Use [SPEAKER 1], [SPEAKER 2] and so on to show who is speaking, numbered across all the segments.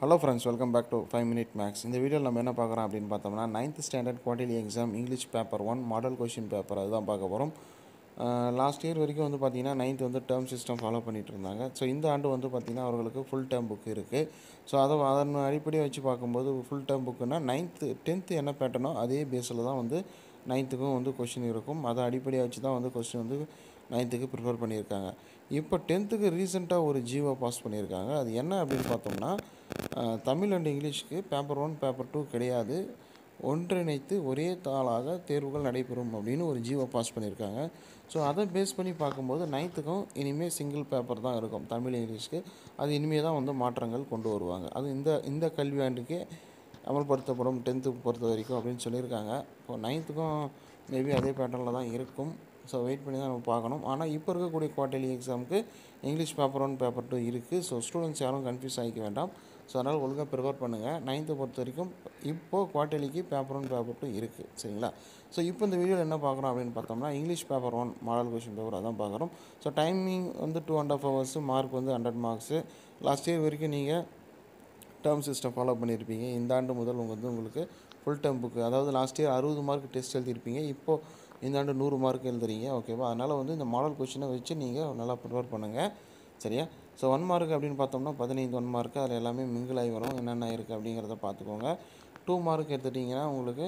[SPEAKER 1] Hello friends welcome back to five minute maths இந்த வீடியோவில் நம்ம என்ன பார்க்குறோம் அப்படின்னு பார்த்தோம்னா ninth standard quarterly exam English paper one model question paper அதுதான் பார்க்க போகிறோம் லாஸ்ட் இயர் வரைக்கும் வந்து பார்த்திங்கன்னா நைன்த் வந்து டேர்ம் சிஸ்டம் ஃபாலோ பண்ணிகிட்டு இருந்தாங்க. ஸோ இந்த ஆண்டு வந்து பார்த்திங்கன்னா அவர்களுக்கு ஃபுல் டேர்ம் புக் இருக்குது ஸோ அதை அதன் அடிப்படையை வச்சு பார்க்கும்போது ஃபுல் டேர்ம் புக்குன்னா நைன்த்து டென்த்து என்ன பேட்டர்னோ அதே பேஸில் தான் வந்து நைன்த்துக்கும் வந்து கொஷின் இருக்கும். அதை அடிப்படையாக வச்சு தான் வந்து கொஸ்டின் வந்து நைன்த்துக்கு ப்ரிஃபர் பண்ணியிருக்காங்க. இப்போ டென்த்துக்கு ரீசெண்டாக ஒரு ஜீவோ பாஸ் பண்ணியிருக்காங்க. அது என்ன அப்படின்னு பார்த்தோம்னா தமிழ் அண்ட் இங்கிலீஷ்க்கு பேப்பர் ஒன் பேப்பர் டூ கிடையாது. ஒன்றிணைத்து ஒரே தாளாக தேர்வுகள் நடைபெறும் அப்படின்னு ஒரு ஜியோ பாஸ் பண்ணியிருக்காங்க. ஸோ அதை பேஸ் பண்ணி பார்க்கும்போது நைன்த்துக்கும் இனிமேல் சிங்கிள் பேப்பர் தான் இருக்கும். தமிழ் இங்கிலீஷ்க்கு. அது இனிமேல் தான் வந்து மாற்றங்கள் கொண்டு வருவாங்க. அது இந்த இந்த கல்வியாண்டுக்கே அமல்படுத்தப்படும் டென்த்து பொறுத்த வரைக்கும் அப்படின்னு சொல்லியிருக்காங்க. இப்போ நைன்த்துக்கும் மேபி அதே பேட்டர்னில் தான் இருக்கும். ஸோ வெயிட் பண்ணி தான் நம்ம பார்க்கணும். ஆனால் இப்போ இருக்கக்கூடிய குவார்டர்லி எக்ஸாமுக்கு English paper one paper two இருக்குது ஸோ ஸ்டூடெண்ட்ஸ் யாரும் கன்ஃபியூஸ் ஆகிக்க வேண்டாம். ஸோ அதனால் ஒழுங்காக ப்ரிப்பேர் பண்ணுங்கள் நைன்த்து பொறுத்த வரைக்கும் இப்போது குவார்டர்லிக்கு பேப்பர் ஒன் பேப்பர் டூ இருக்குது சரிங்களா? ஸோ இப்போ இந்த வீடியோவில் என்ன பார்க்குறோம் அப்படின்னு பார்த்தோம்னா English paper one model question paper அதான் பார்க்குறோம். ஸோ டைமிங் வந்து two and half hours mark வந்து ஹண்ட்ரட் மார்க்ஸு லாஸ்ட் இயர் வரைக்கும் நீங்கள் டேர்ம் சிஸ்டம் ஃபாலோ பண்ணியிருப்பீங்க. இந்த ஆண்டு முதல் வந்து உங்களுக்கு ஃபுல் டேர்ம் புக்கு அதாவது லாஸ்ட் இயர் அறுபது மார்க் டெஸ்ட் எழுதியிருப்பீங்க. இப்போது இந்த ஆண்டு நூறு மார்க் எழுதுறீங்க ஓகேவா அதனால் வந்து இந்த மாடல் கொஷினை வச்சு நீங்கள் நல்லா ப்ரிப்பேர் பண்ணுங்கள் சரியா? ஸோ ஒன் மார்க் அப்படின்னு பார்த்தோம்னா பதினைந்து ஒன் மார்க் அதில் எல்லாமே மிங்கிள் ஆகி வரும். என்னென்ன இருக்குது அப்படிங்கிறத பார்த்துக்கோங்க. டூ மார்க் எடுத்துட்டிங்கன்னா உங்களுக்கு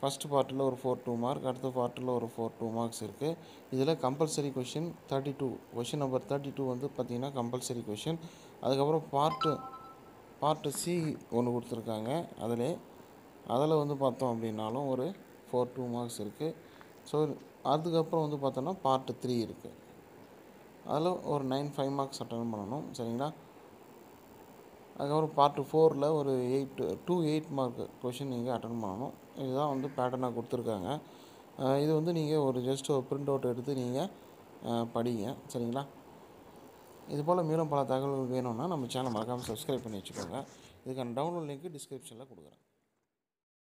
[SPEAKER 1] ஃபஸ்ட் பார்ட்டில் ஒரு ஃபோர் டூ மார்க் அடுத்த பார்ட்டில் ஒரு ஃபோர் டூ மார்க்ஸ் இருக்குது இதில் compulsory question thirty two question number thirty two வந்து பார்த்திங்கன்னா கம்பல்சரி கொஷின் அதுக்கப்புறம் பார்ட்டு பார்ட்டு சி ஒன்று கொடுத்துருக்காங்க. அதில் அதில் வந்து பார்த்தோம் அப்படின்னாலும் ஒரு ஃபோர் டூ மார்க்ஸ் இருக்குது ஸோ அதுக்கப்புறம் வந்து பார்த்தோன்னா பார்ட்டு த்ரீ இருக்குது அதில் ஒரு நைன் ஃபைவ் மார்க்ஸ் அட்டன் பண்ணணும். சரிங்களா? அதுக்கப்புறம் பார்ட்டு ஃபோரில் ஒரு eight two eight mark question நீங்கள் அட்டன் பண்ணணும். இதுதான் வந்து பேட்டர்னாக கொடுத்துருக்காங்க. இது வந்து நீங்கள் ஒரு ஜஸ்ட் ஒரு பிரிண்ட் அவுட் எடுத்து நீங்கள் படிங்க. சரிங்களா? இது போல் மேலும் பல தகவல்கள் வேணும்னா நம்ம சேனல் மறக்காமல் சப்ஸ்கிரைப் பண்ணி வச்சுக்கோங்க. இதுக்கான டவுன்லோட் லிங்க் டிஸ்கிரிப்ஷனில் கொடுக்குறேன்.